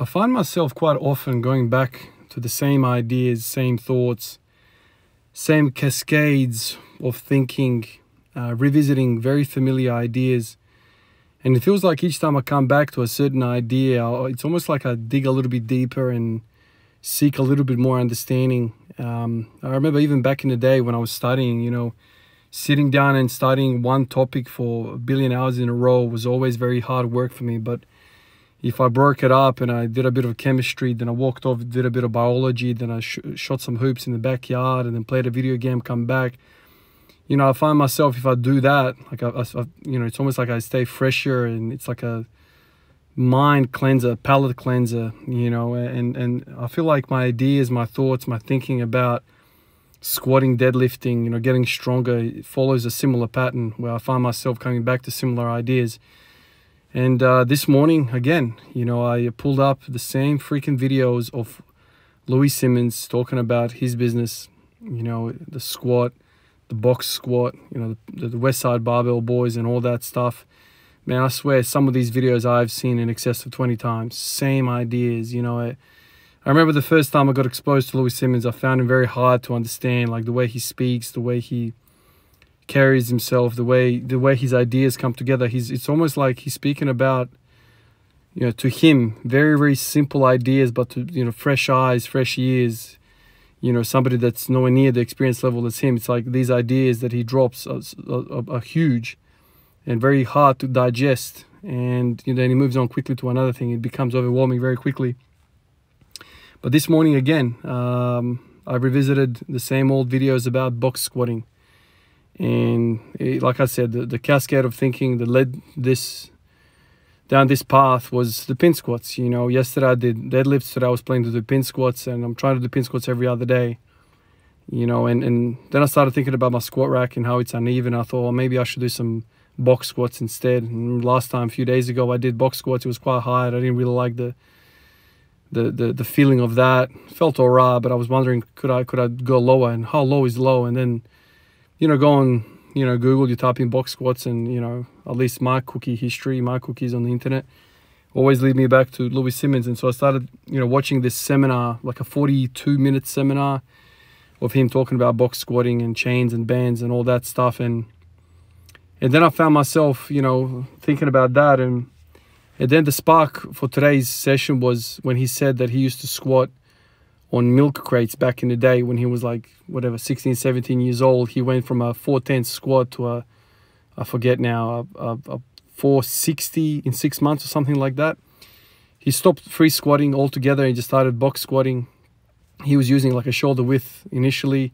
I find myself quite often going back to the same ideas, same thoughts, same cascades of thinking, uh, revisiting very familiar ideas. And it feels like each time I come back to a certain idea, it's almost like I dig a little bit deeper and seek a little bit more understanding. Um, I remember even back in the day when I was studying, you know, sitting down and studying one topic for a billion hours in a row was always very hard work for me. But if I broke it up and I did a bit of chemistry, then I walked off, did a bit of biology, then I sh shot some hoops in the backyard, and then played a video game, come back. You know, I find myself if I do that, like I, I you know, it's almost like I stay fresher, and it's like a mind cleanser, palate cleanser. You know, and and I feel like my ideas, my thoughts, my thinking about squatting, deadlifting, you know, getting stronger follows a similar pattern where I find myself coming back to similar ideas. And uh, this morning, again, you know, I pulled up the same freaking videos of Louie Simmons talking about his business, you know, the squat, the box squat, you know, the, the Westside Barbell Boys and all that stuff. Man, I swear, some of these videos I've seen in excess of 20 times. Same ideas, you know. I, I remember the first time I got exposed to Louie Simmons, I found him very hard to understand, like the way he speaks, the way he carries himself, the way the way his ideas come together. He's it's almost like he's speaking about, you know, to him very very simple ideas, but to you know fresh eyes, fresh ears, you know, somebody that's nowhere near the experience level as him. It's like these ideas that he drops are, are, are huge, and very hard to digest. And you know, then he moves on quickly to another thing. It becomes overwhelming very quickly. But this morning again, um, I revisited the same old videos about box squatting. And it, like I said, the, the cascade of thinking that led this down this path was the pin squats. You know, yesterday I did deadlifts, today I was planning to do pin squats, and I'm trying to do pin squats every other day. You know, and, and then I started thinking about my squat rack and how it's uneven. I thought, well, maybe I should do some box squats instead. And last time, a few days ago, I did box squats. It was quite hard. I didn't really like the the, the the feeling of that felt alright, but I was wondering could I could I go lower and how low is low, and then you know go on you know Google, you type in box squats, and you know at least my cookie history, my cookies on the internet always lead me back to Louie Simmons, and so I started you know watching this seminar, like a 42 minute seminar of him talking about box squatting and chains and bands and all that stuff, and and then I found myself you know thinking about that. And and then the spark for today's session was when he said that he used to squat on milk crates back in the day when he was like whatever 16 17 years old. He went from a 410 squat to a i forget now a, a, a 460 in six months or something like that. He stopped free squatting altogether. And just started box squatting. He was using like a shoulder width initially.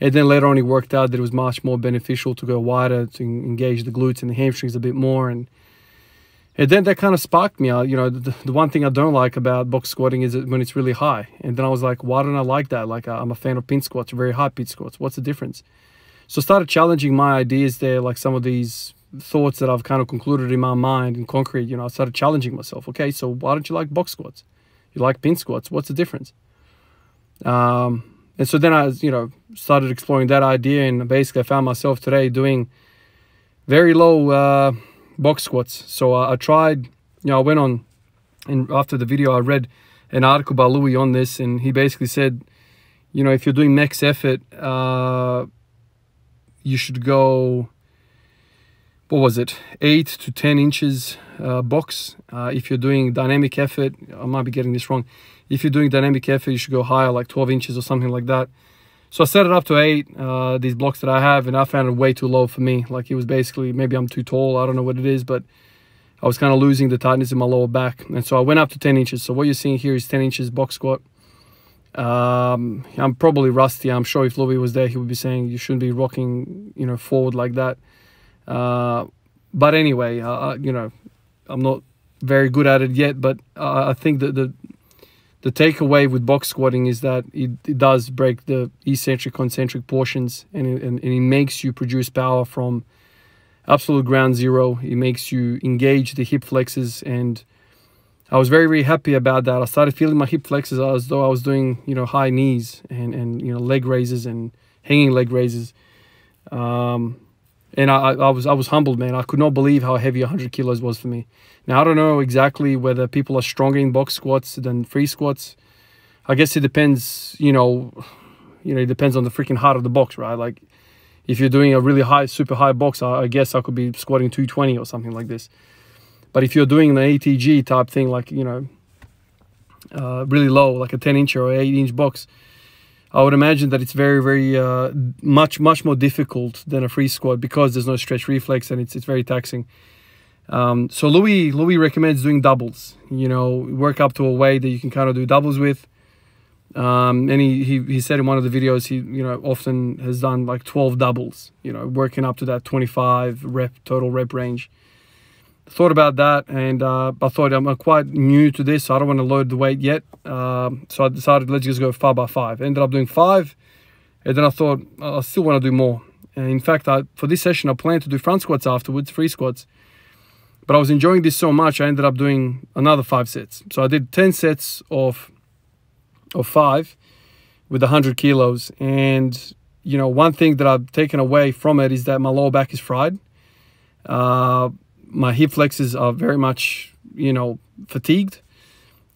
And then later on he worked out that it was much more beneficial to go wider to engage the glutes and the hamstrings a bit more. And and then that kind of sparked me. you know, the, the, one thing I don't like about box squatting is when it's really high. And then I was like, why don't I like that? Like, I'm a fan of pin squats, very high pin squats. What's the difference? So I started challenging my ideas there, like some of these thoughts that I've kind of concluded in my mind in concrete. You know, I started challenging myself. Okay, so why don't you like box squats? You like pin squats? What's the difference? Um, and so then I, you know, started exploring that idea, and basically I found myself today doing very low. Uh, box squats. So uh, I tried, you know, I went on, and after the video, I read an article by Louie on this, and he basically said, you know, if you're doing max effort, uh, you should go, what was it, 8 to 10 inches uh, box. Uh, if you're doing dynamic effort, I might be getting this wrong. If you're doing dynamic effort, you should go higher, like 12 inches or something like that. So I set it up to eight, uh, these blocks that I have, and I found it way too low for me. Like it was basically, maybe I'm too tall, I don't know what it is, but I was kind of losing the tightness in my lower back. And so I went up to 10 inches. So what you're seeing here is 10 inches box squat. Um, I'm probably rusty. I'm sure if Louie was there, he would be saying you shouldn't be rocking, you know, forward like that. Uh, but anyway, uh, you know, I'm not very good at it yet, but uh, I think that the the takeaway with box squatting is that it, it does break the eccentric concentric portions and it, and, and it makes you produce power from absolute ground zero. It makes you engage the hip flexors and I was very, very happy about that. I started feeling my hip flexors as though I was doing, you know, high knees and, and you know, leg raises and hanging leg raises. Um, and I, I was I was humbled, man. I could not believe how heavy 100 kilos was for me. Now I don't know exactly whether people are stronger in box squats than free squats. I guess it depends, you know, you know, it depends on the freaking heart of the box, right? Like if you're doing a really high, super high box, I, I guess I could be squatting 220 or something like this. But if you're doing the ATG type thing, like you know, uh, really low, like a 10 inch or 8 inch box, I would imagine that it's very, very uh, much, much more difficult than a free squat because there's no stretch reflex and it's it's very taxing. Um, so Louie Louie recommends doing doubles. You know, work up to a weight that you can kind of do doubles with. Um, and he, he he said in one of the videos he you know often has done like 12 doubles. You know, working up to that 25 rep total rep range. Thought about that, and uh, I thought I'm quite new to this. So I don't want to load the weight yet. Um, so I decided let's just go five by five. Ended up doing five, and then I thought I still want to do more. And in fact, I, for this session, I planned to do front squats afterwards, free squats. But I was enjoying this so much, I ended up doing another five sets. So I did 10 sets of, of five with 100 kilos. And, you know, one thing that I've taken away from it is that my lower back is fried. Uh, my hip flexors are very much, you know, fatigued.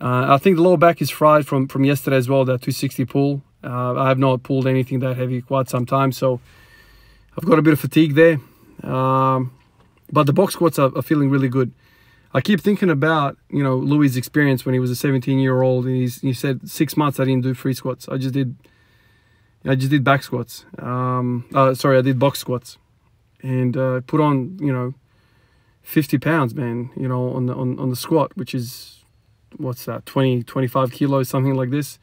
Uh, I think the lower back is fried from, from yesterday as well, that 260 pull. Uh, I have not pulled anything that heavy quite some time, so I've got a bit of fatigue there. Um, but the box squats are, are, feeling really good. I keep thinking about you know Louie's experience when he was a 17 year old. And he's, he said six months I didn't do free squats. I just did I just did back squats. Um, uh, sorry, I did box squats, and uh, put on you know 50 pounds, man. You know on the on, on the squat, which is what's that 20 25 kilos something like this.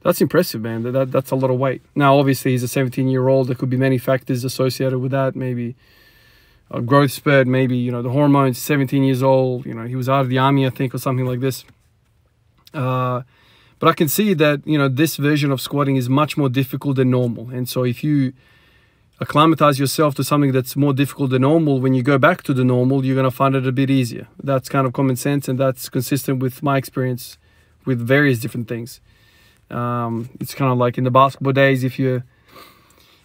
That's impressive, man. That, that that's a lot of weight. Now, obviously, he's a 17 year old. There could be many factors associated with that. Maybe a growth spurt, maybe, you know, the hormones, 17 years old, you know, he was out of the army, I think, or something like this. Uh, but I can see that, you know, this version of squatting is much more difficult than normal. And so if you acclimatize yourself to something that's more difficult than normal, when you go back to the normal, you're going to find it a bit easier. That's kind of common sense, and that's consistent with my experience with various different things. Um, it's kind of like in the basketball days, if you're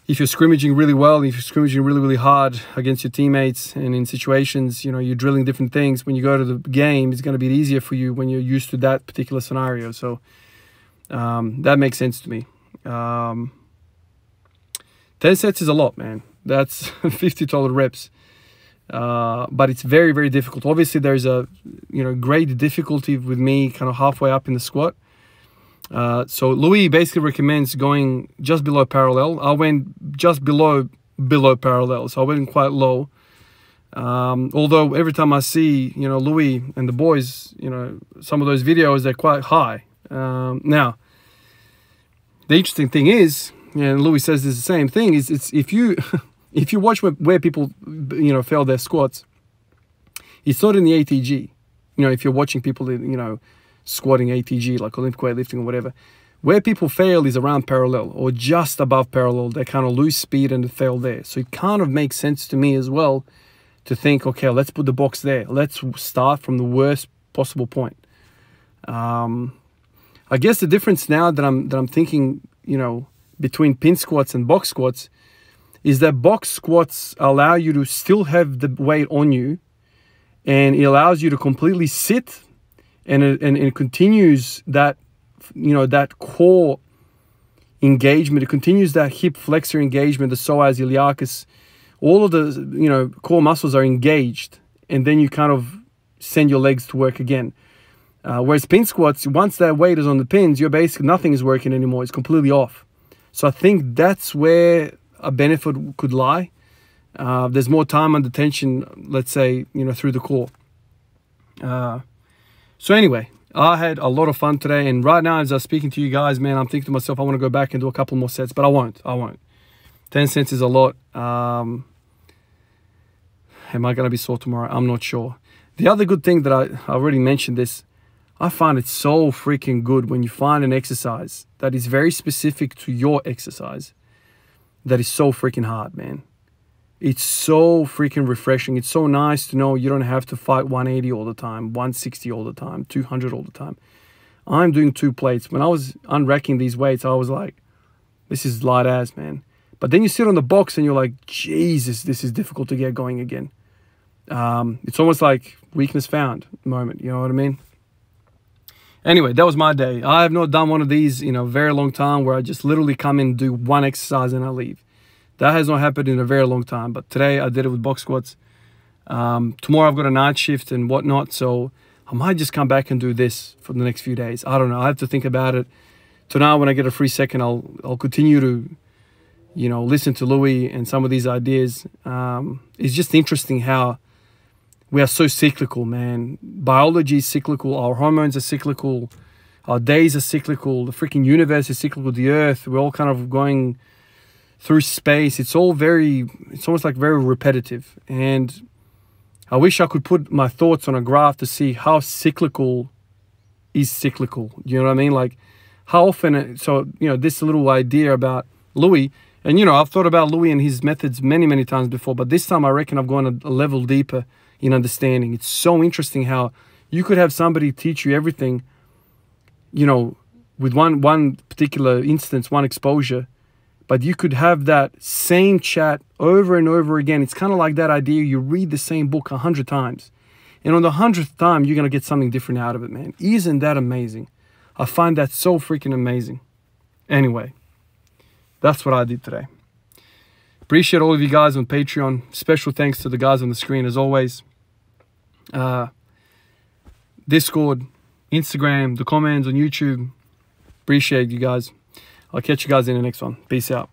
if you're scrimmaging really well, if you're scrimmaging really, really hard against your teammates and in situations, you know, you're drilling different things, when you go to the game, it's going to be easier for you when you're used to that particular scenario. So um, that makes sense to me. Um, 10 sets is a lot, man. That's 50 total reps. Uh, but it's very, very difficult. Obviously, there's a, you know, great difficulty with me kind of halfway up in the squat. Uh, so Louie basically recommends going just below parallel. I went just below below parallel, so I went quite low. Um, although every time I see, you know, Louie and the boys, you know, some of those videos, they're quite high. Um, now, the interesting thing is, and Louie says this the same thing, is it's if you if you watch where, where people, you know, fail their squats, it's not in the ATG. You know, if you're watching people, you know, squatting ATG, like Olympic weightlifting or whatever. Where people fail is around parallel or just above parallel. They kind of lose speed and fail there. So it kind of makes sense to me as well to think, okay, let's put the box there. Let's start from the worst possible point. Um, I guess the difference now that I'm that I'm thinking, you know, between pin squats and box squats is that box squats allow you to still have the weight on you and it allows you to completely sit and it, and it continues that you know that core engagement. It continues that hip flexor engagement, the psoas iliacus. All of the you know core muscles are engaged, and then you kind of send your legs to work again. Uh, whereas pin squats, once that weight is on the pins, you're basically nothing is working anymore. It's completely off. So I think that's where a benefit could lie. Uh, there's more time under tension, let's say, you know, through the core. Uh, so anyway, I had a lot of fun today, and right now as I'm speaking to you guys, man, I'm thinking to myself, I want to go back and do a couple more sets, but I won't. I won't. Ten cents is a lot. Um, am I going to be sore tomorrow? I'm not sure. The other good thing that I, I already mentioned this, I find it so freaking good when you find an exercise that is very specific to your exercise that is so freaking hard, man. It's so freaking refreshing. It's so nice to know you don't have to fight 180 all the time, 160 all the time, 200 all the time. I'm doing two plates. When I was unracking these weights, I was like, this is light as, man. But then you sit on the box and you're like, Jesus, this is difficult to get going again. Um, it's almost like weakness found moment. You know what I mean? Anyway, that was my day. I have not done one of these in a very long time where I just literally come in, do one exercise, and I leave. That has not happened in a very long time. But today I did it with box squats. Um, tomorrow I've got a night shift and whatnot, so I might just come back and do this for the next few days. I don't know. I have to think about it. Tonight, when I get a free second, I'll I'll continue to, you know, listen to Louie and some of these ideas. Um, it's just interesting how we are so cyclical, man. Biology is cyclical. Our hormones are cyclical. Our days are cyclical. The freaking universe is cyclical. The earth, we're all kind of going through space. It's all very, it's almost like very repetitive. And I wish I could put my thoughts on a graph to see how cyclical is cyclical. You know what I mean? Like how often, uh, so, you know, this little idea about Louie, and, you know, I've thought about Louie and his methods many, many times before, but this time I reckon I've gone a, a level deeper in understanding. It's so interesting how you could have somebody teach you everything, you know, with one one particular instance, one exposure, but you could have that same chat over and over again. It's kind of like that idea you read the same book a hundred times, and on the hundredth time you're gonna get something different out of it, man. Isn't that amazing? I find that so freaking amazing. Anyway, that's what I did today. Appreciate all of you guys on Patreon. Special thanks to the guys on the screen as always uh, Discord, Instagram, the comments on YouTube. Appreciate you guys. I'll catch you guys in the next one. Peace out.